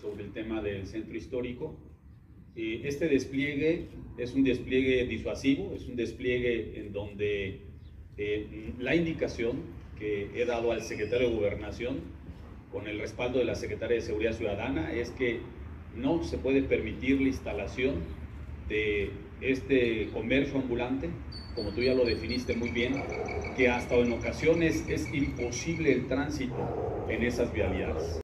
sobre el tema del centro histórico. Eh, este despliegue es un despliegue disuasivo, es un despliegue en donde eh, la indicación que he dado al secretario de Gobernación con el respaldo de la Secretaria de Seguridad Ciudadana es que no se puede permitir la instalación de este comercio ambulante, como tú ya lo definiste muy bien, que hasta en ocasiones es imposible el tránsito en esas vialidades.